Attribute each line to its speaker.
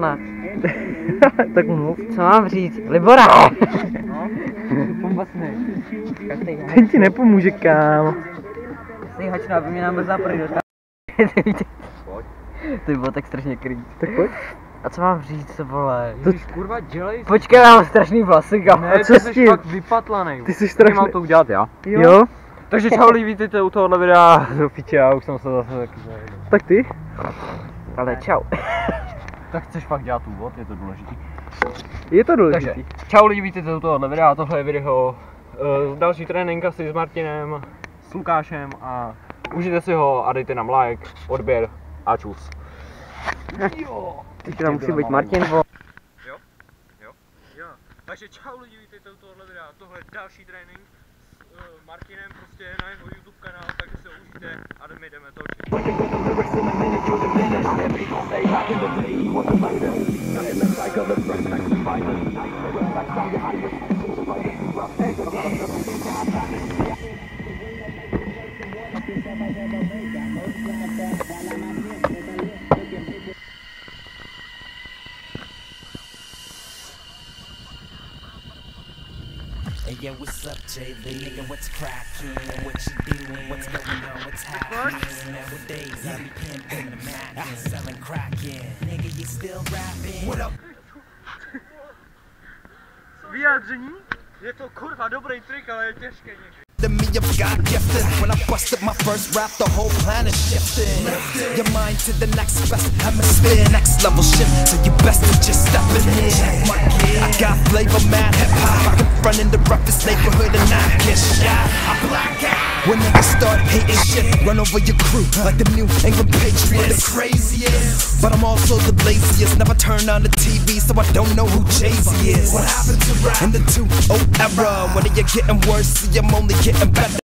Speaker 1: Ne.
Speaker 2: tak mluv.
Speaker 1: Co mám říct? Libora!
Speaker 2: Ten ti nepomůže, kámo.
Speaker 1: Jsi hačná, aby mě nám bez zápory To by bylo tak strašně krý.
Speaker 2: Tak pojď.
Speaker 1: A co mám říct, co vole?
Speaker 2: To,
Speaker 3: Kurva, dělej
Speaker 1: Počkej, já mám strašný vlasy, kámo.
Speaker 3: Ne,
Speaker 2: co
Speaker 3: ty jsi
Speaker 2: tím?
Speaker 3: fakt vypatlanej.
Speaker 2: Ty jsi strašný.
Speaker 3: mám to udělat já.
Speaker 2: Jo?
Speaker 3: Takže čau lidi, vítejte u tohohle videa. Do piče, já už jsem se zase taky zajedl.
Speaker 2: Tak ty?
Speaker 1: Ale čau.
Speaker 3: Tak chceš fakt dělat úvod, je to důležitý.
Speaker 2: Je to
Speaker 3: Takže,
Speaker 2: důležitý.
Speaker 3: čau lidi, vítejte u tohohle videa. Tohle je video uh, další trénink asi s Martinem, s Lukášem a užijte si ho a dejte nám like, odběr a čus. Jo.
Speaker 1: Teď tam musí být Martin, vole.
Speaker 3: Jo. Jo. Takže čau lidi, vítejte u tohohle videa. Tohle je další trénink Martinem prostě na jeho YouTube kanál, takže ho užijte a my jdeme točit.
Speaker 4: Hey yo, what's up, Jay Lee? Nigga, what's crackin'? What you doing? What's going on? What's happening? Nowadays, I be pimping the madness, selling crackin'. Nigga, you still rapping? What up?
Speaker 3: Vyjádření? Je to kurva dobrý trik, ale je těžký někdy.
Speaker 4: To me, I've got gifted. When I busted my first rap, the whole planet shifted. Your mind to the next best hemisphere, next level shit. So you best to just step in here. Check my gear. I got flavor, mad hip hop. In the roughest neighborhood and I get shot. I black out. When niggas start hating shit, run over your crew like the New England Patriots. The craziest, but I'm also the laziest. Never turn on the TV, so I don't know who Jay Z is. What happened to rap in the 2 era? Whether you're getting worse, see, I'm only getting better.